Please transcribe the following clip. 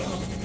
Oh.